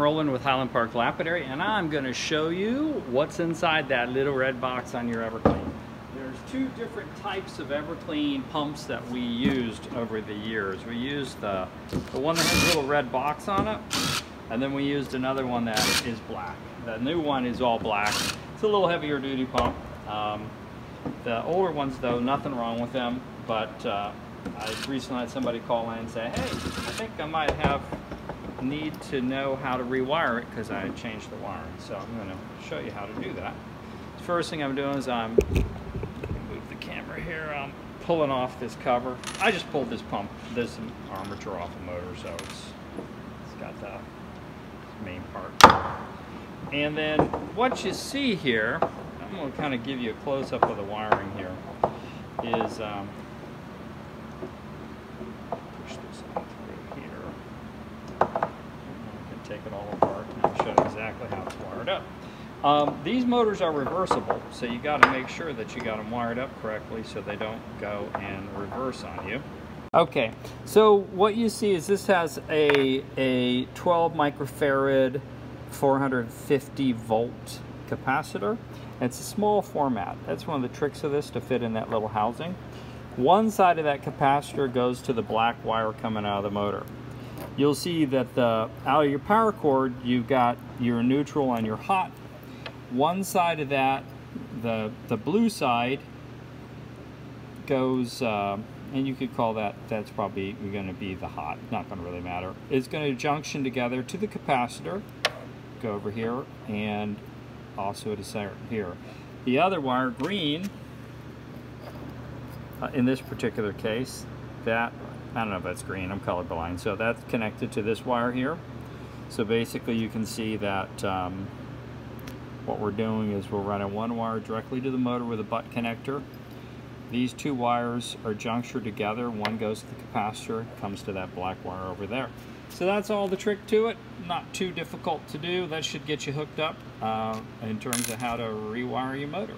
Rolling with Highland Park Lapidary and I'm going to show you what's inside that little red box on your Everclean. There's two different types of Everclean pumps that we used over the years. We used the, the one that has a little red box on it and then we used another one that is black. The new one is all black. It's a little heavier duty pump. Um, the older ones though, nothing wrong with them, but uh, I recently had somebody call in and say, hey, I think I might have need to know how to rewire it because I changed the wiring. So I'm going to show you how to do that. First thing I'm doing is I'm move the camera here. I'm pulling off this cover. I just pulled this pump, this armature off the motor, so it's it's got the main part. And then what you see here, I'm going to kind of give you a close up of the wiring here, is um, push this on through here. I can take it all apart and I'll show exactly how it's wired up. Um, these motors are reversible, so you got to make sure that you got them wired up correctly so they don't go and reverse on you. Okay, so what you see is this has a, a 12 microfarad 450 volt capacitor. It's a small format. That's one of the tricks of this to fit in that little housing. One side of that capacitor goes to the black wire coming out of the motor. You'll see that the out of your power cord, you've got your neutral and your hot. One side of that, the, the blue side, goes, uh, and you could call that, that's probably going to be the hot, not going to really matter. It's going to junction together to the capacitor, go over here, and also to here. The other wire, green, uh, in this particular case, that, I don't know if that's green, I'm colorblind, so that's connected to this wire here. So basically you can see that um, what we're doing is we're running one wire directly to the motor with a butt connector. These two wires are junctured together. One goes to the capacitor, comes to that black wire over there. So that's all the trick to it. Not too difficult to do. That should get you hooked up uh, in terms of how to rewire your motor.